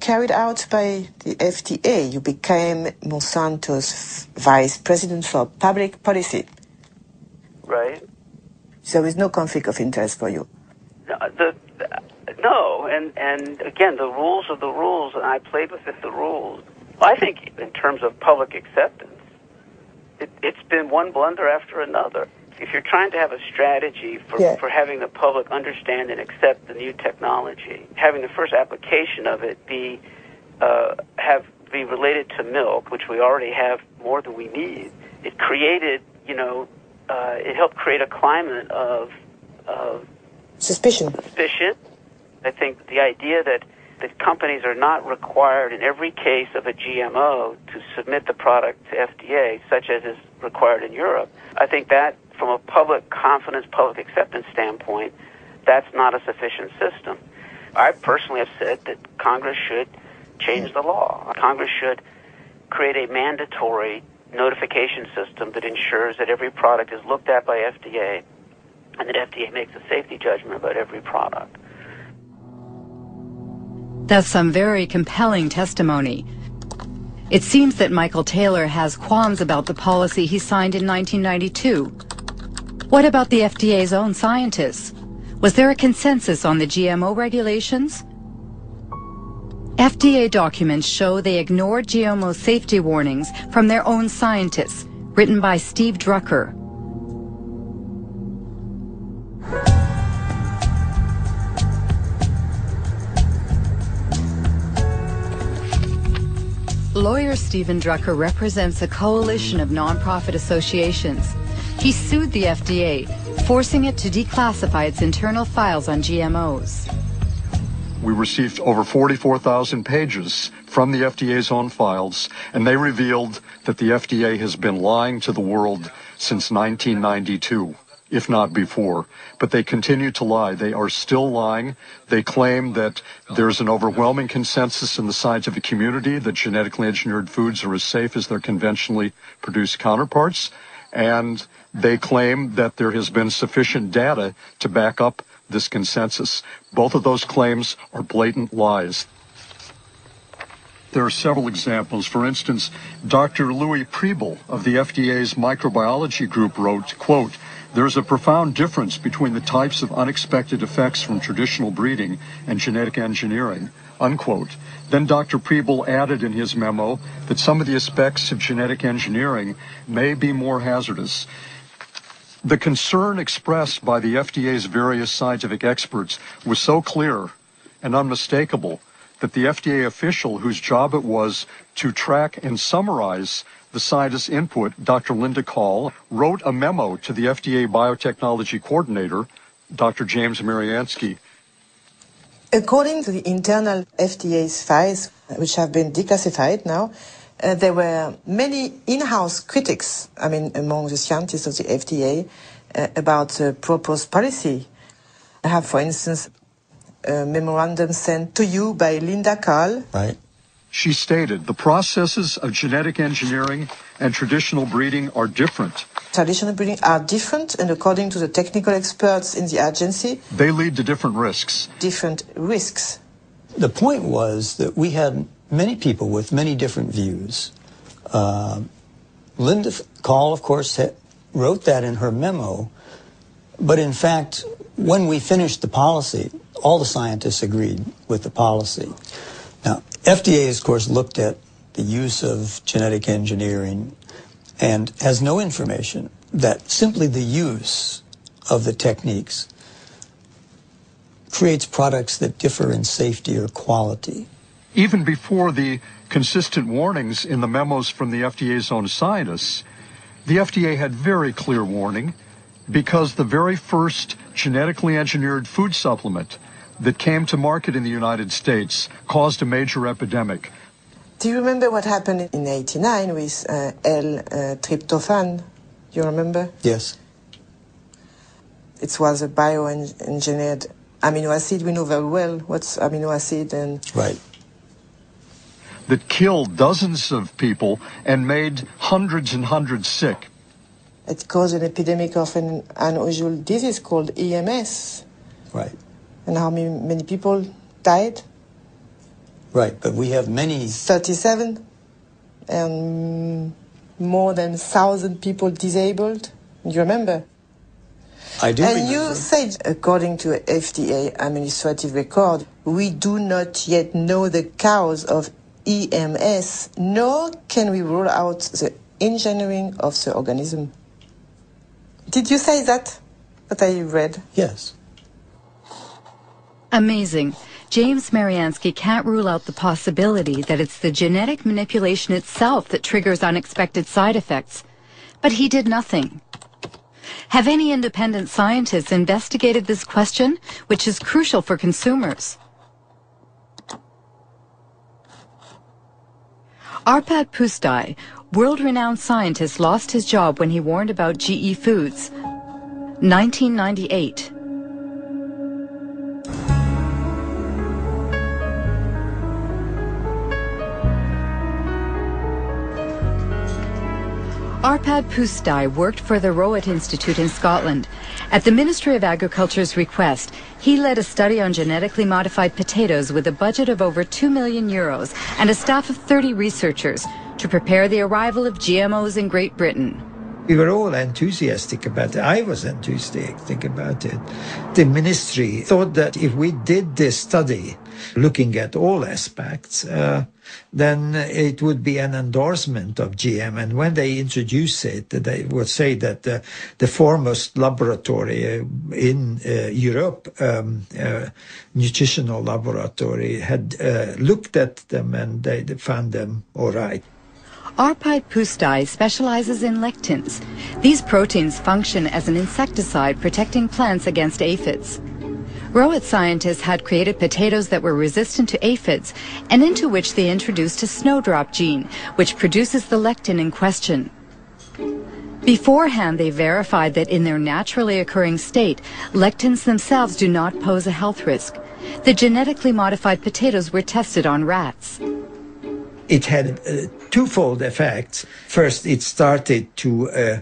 carried out by the FDA. You became Monsanto's vice president for public policy. Right. So there is no conflict of interest for you. No, the, no, and and again, the rules are the rules, and I played within the rules. I think, in terms of public acceptance, it, it's been one blunder after another. If you're trying to have a strategy for, Yeah. for having the public understand and accept the new technology, having the first application of it be uh, have be related to milk, which we already have more than we need, it created, you know, uh, it helped create a climate of of Suspicion. suspicion. I think the idea that that companies are not required in every case of a GMO to submit the product to FDA, such as is required in Europe. I think that, from a public confidence, public acceptance standpoint, that's not a sufficient system. I personally have said that Congress should change the law. Congress should create a mandatory notification system that ensures that every product is looked at by FDA and that FDA makes a safety judgment about every product. That's some very compelling testimony. It seems that Michael Taylor has qualms about the policy he signed in 1992. What about the FDA's own scientists? Was there a consensus on the GMO regulations? FDA documents show they ignored GMO safety warnings from their own scientists, written by Steve Druker. Lawyer Steven Druker represents a coalition of nonprofit associations. He sued the FDA, forcing it to declassify its internal files on GMOs. We received over 44,000 pages from the FDA's own files, and they revealed that the FDA has been lying to the world since 1992, if not before. But they continue to lie. They are still lying. They claim that there's an overwhelming consensus in the scientific community that genetically engineered foods are as safe as their conventionally produced counterparts. And they claim that there has been sufficient data to back up this consensus. Both of those claims are blatant lies. There are several examples. For instance, Dr. Louis Pribyl of the FDA's microbiology group wrote, quote, there's a profound difference between the types of unexpected effects from traditional breeding and genetic engineering, unquote. Then Dr. Pribyl added in his memo that some of the aspects of genetic engineering may be more hazardous. The concern expressed by the FDA's various scientific experts was so clear and unmistakable that the FDA official whose job it was to track and summarize the scientist's input, Dr. Linda Kahl, wrote a memo to the FDA biotechnology coordinator, Dr. James Maryanski, According to the internal FDA's files, which have been declassified now, uh, there were many in-house critics, I mean, among the scientists of the FDA, uh, about the proposed policy. I have, for instance, a memorandum sent to you by Linda Kahl. Right. She stated the processes of genetic engineering and traditional breeding are different. Traditional breeding are different, and according to the technical experts in the agency, They lead to different risks. different risks. The point was that we had many people with many different views. Uh, Linda Kahl, of course, ha- wrote that in her memo, but in fact, when we finished the policy, all the scientists agreed with the policy. Now, FDA, of course, looked at the use of genetic engineering and has no information that simply the use of the techniques creates products that differ in safety or quality. Even before the consistent warnings in the memos from the FDA's own scientists, the FDA had very clear warning because the very first genetically engineered food supplement that came to market in the United States caused a major epidemic. Do you remember what happened in 89 with uh, L-tryptophan? You remember? Yes. It was a bioengineered amino acid. We know very well what's amino acid and Right. that killed dozens of people and made hundreds and hundreds sick. it caused an epidemic of an unusual disease called EMS. Right. And how many, many people died? Right, but we have many. 37 and more than 1,000 people disabled. You remember? I do. And remember. you said, according to FDA administrative record, we do not yet know the cause of EMS, nor can we rule out the engineering of the organism. Did you say that? That I read. Yes. Amazing. James Maryanski can't rule out the possibility that it's the genetic manipulation itself that triggers unexpected side effects. But he did nothing. Have any independent scientists investigated this question, which is crucial for consumers? Arpad Pusztai, world-renowned scientist, lost his job when he warned about GE Foods. 1998. Arpad Pusztai worked for the Rowett Institute in Scotland. At the Ministry of Agriculture's request, he led a study on genetically modified potatoes with a budget of over 2 million euros and a staff of 30 researchers to prepare the arrival of GMOs in Great Britain. We were all enthusiastic about it. I was enthusiastic think about it. The ministry thought that if we did this study, looking at all aspects, uh, then it would be an endorsement of GM. And when they introduce it, they would say that uh, the foremost laboratory uh, in uh, Europe, um, uh, nutritional laboratory, had uh, looked at them and they found them all right. Arpad Pusztai specializes in lectins. These proteins function as an insecticide protecting plants against aphids. Rowett scientists had created potatoes that were resistant to aphids and into which they introduced a snowdrop gene, which produces the lectin in question. Beforehand, they verified that in their naturally occurring state, lectins themselves do not pose a health risk. The genetically modified potatoes were tested on rats. It had uh, twofold effects. First, it started to uh,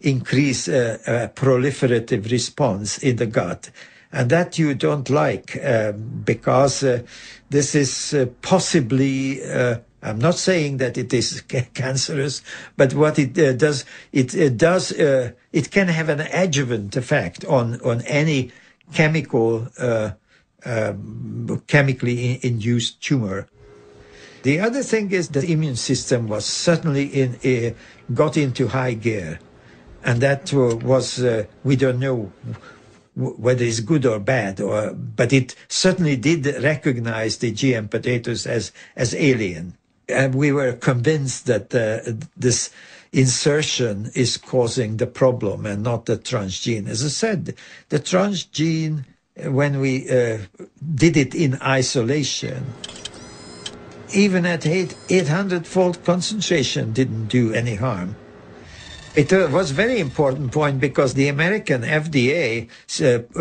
increase uh, a proliferative response in the gut. And that you don't like um, because uh, this is uh, possibly, uh, I'm not saying that it is cancerous, but what it does, it, it does, it can have an adjuvant effect on, on any chemical, um, chemically induced tumor. The other thing is the immune system was certainly in uh, got into high gear, and that uh, was uh, we don't know whether it's good or bad, or but it certainly did recognize the GM potatoes as as alien, and we were convinced that uh, this insertion is causing the problem and not the transgene. As I said, the transgene when we uh, did it in isolation even at 800 fold concentration didn't do any harm. It uh, was a very important point because the American FDA uh,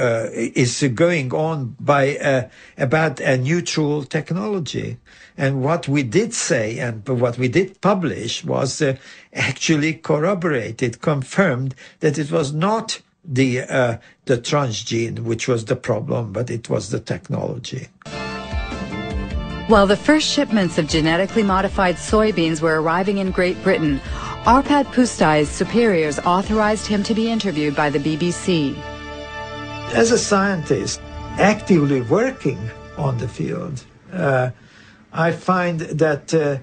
uh, is going on by uh, about a neutral technology. And what we did say and what we did publish was uh, actually corroborated, confirmed that it was not the, the transgene which was the problem, but it was the technology. While the first shipments of genetically modified soybeans were arriving in Great Britain, Arpad Pusztai's superiors authorized him to be interviewed by the BBC. As a scientist actively working on the field, uh, I find that uh,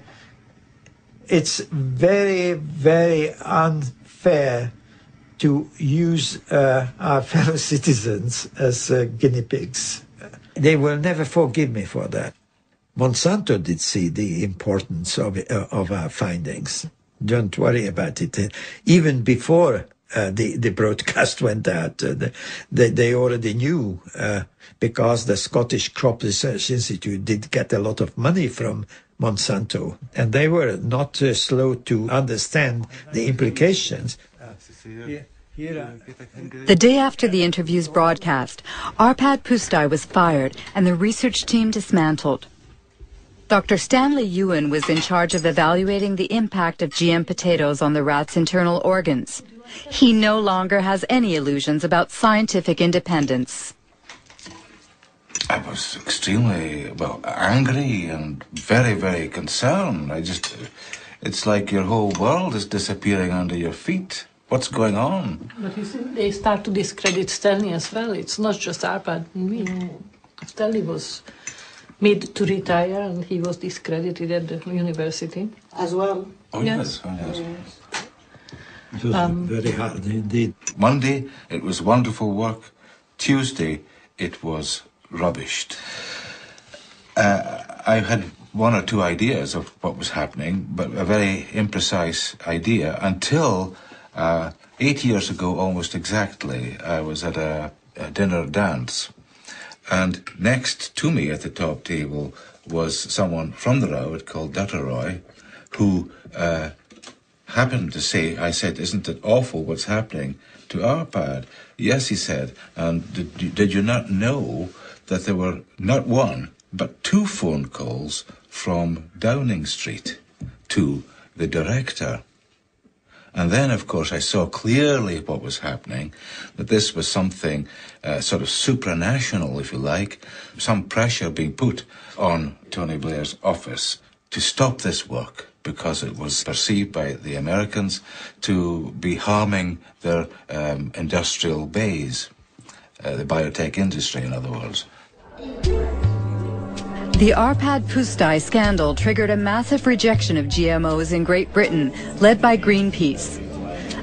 it's very, very unfair to use uh, our fellow citizens as uh, guinea pigs. They will never forgive me for that. Monsanto did see the importance of, uh, of our findings. Don't worry about it. Uh, even before uh, the, the broadcast went out, uh, they, they already knew uh, because the Scottish Crop Research Institute did get a lot of money from Monsanto, and they were not uh, slow to understand the implications. The day after the interview's broadcast, Arpad Pusztai was fired and the research team dismantled. Dr. Stanley Ewen was in charge of evaluating the impact of GM potatoes on the rat's internal organs. He no longer has any illusions about scientific independence. I was extremely well angry and very, very concerned. I just, it's like your whole world is disappearing under your feet. What's going on? But you see, they start to discredit Stanley as well. It's not just Arpad and me. Stanley was made to retire and he was discredited at the university. As well. Oh yes, oh, yes. It was very hard indeed. Monday, it was wonderful work. Tuesday, it was rubbished. Uh, I had one or two ideas of what was happening, but a very imprecise idea until uh, eight years ago, almost exactly, I was at a, a dinner dance. And next to me at the top table was someone from the Rowett called Duttaroy, who uh, happened to say, I said, isn't it awful what's happening to Arpad? Yes, he said. And did, did you not know that there were not one, but two phone calls from Downing Street to the director? And then, of course, I saw clearly what was happening, that this was something uh, sort of supranational, if you like, some pressure being put on Tony Blair's office to stop this work because it was perceived by the Americans to be harming their um, industrial base, uh, the biotech industry, in other words. The Arpad Pusztai scandal triggered a massive rejection of GMOs in Great Britain, led by Greenpeace.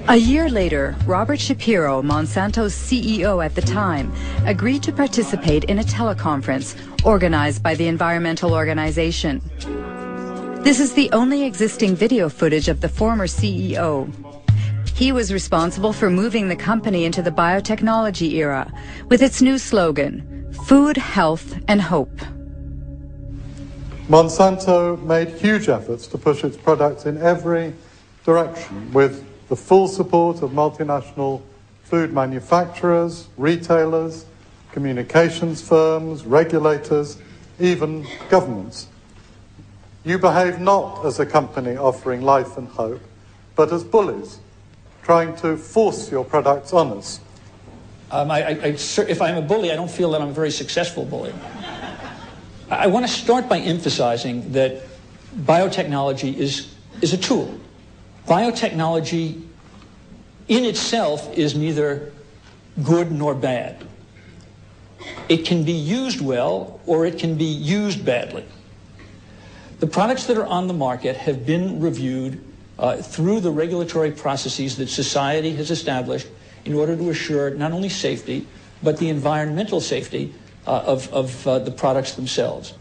A year later, Robert Shapiro, Monsanto's CEO at the time, agreed to participate in a teleconference organized by the environmental organization. This is the only existing video footage of the former CEO. He was responsible for moving the company into the biotechnology era with its new slogan, Food, Health and Hope. Monsanto made huge efforts to push its products in every direction with the full support of multinational food manufacturers, retailers, communications firms, regulators, even governments. You behave not as a company offering life and hope, but as bullies, trying to force your products on us. Um, I, I, if I'm a bully, I don't feel that I'm a very successful bully. I want to start by emphasizing that biotechnology is, is a tool. Biotechnology in itself is neither good nor bad. It can be used well or it can be used badly. The products that are on the market have been reviewed uh, through the regulatory processes that society has established in order to assure not only safety, but the environmental safety uh, of, of uh, the products themselves.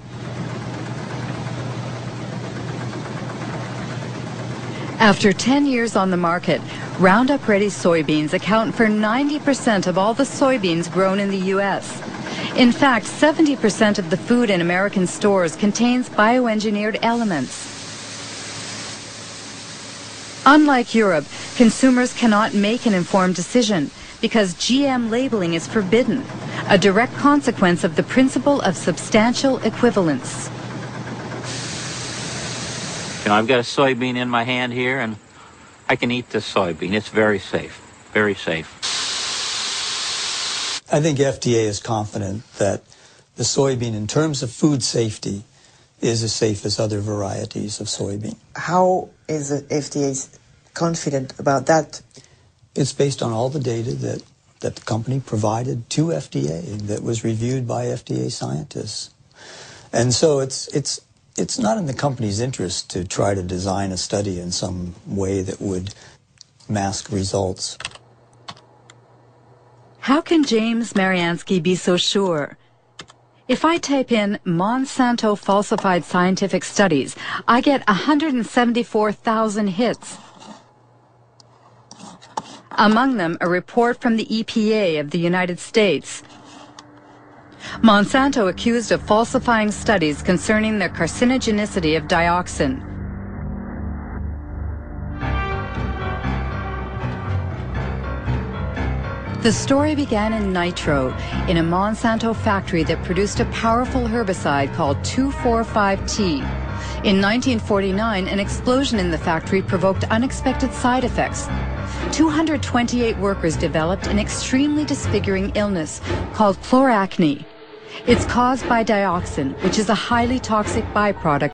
After 10 years on the market, Roundup Ready soybeans account for 90% of all the soybeans grown in the U.S. In fact, 70% of the food in American stores contains bioengineered elements. Unlike Europe, consumers cannot make an informed decision because GM labeling is forbidden, a direct consequence of the principle of substantial equivalence. You know, I've got a soybean in my hand here, and I can eat this soybean. It's very safe, very safe. I think FDA is confident that the soybean, in terms of food safety, is as safe as other varieties of soybean. How is the FDA confident about that? It's based on all the data that, that the company provided to FDA that was reviewed by FDA scientists. And so it's, it's, it's not in the company's interest to try to design a study in some way that would mask results. How can James Maryanski be so sure? If I type in Monsanto falsified scientific studies, I get 174,000 hits. Among them, a report from the EPA of the United States. Monsanto accused of falsifying studies concerning the carcinogenicity of dioxin. The story began in Nitro, in a Monsanto factory that produced a powerful herbicide called 2,4,5-T. In 1949, an explosion in the factory provoked unexpected side effects. 228 workers developed an extremely disfiguring illness called chloracne. It's caused by dioxin, which is a highly toxic byproduct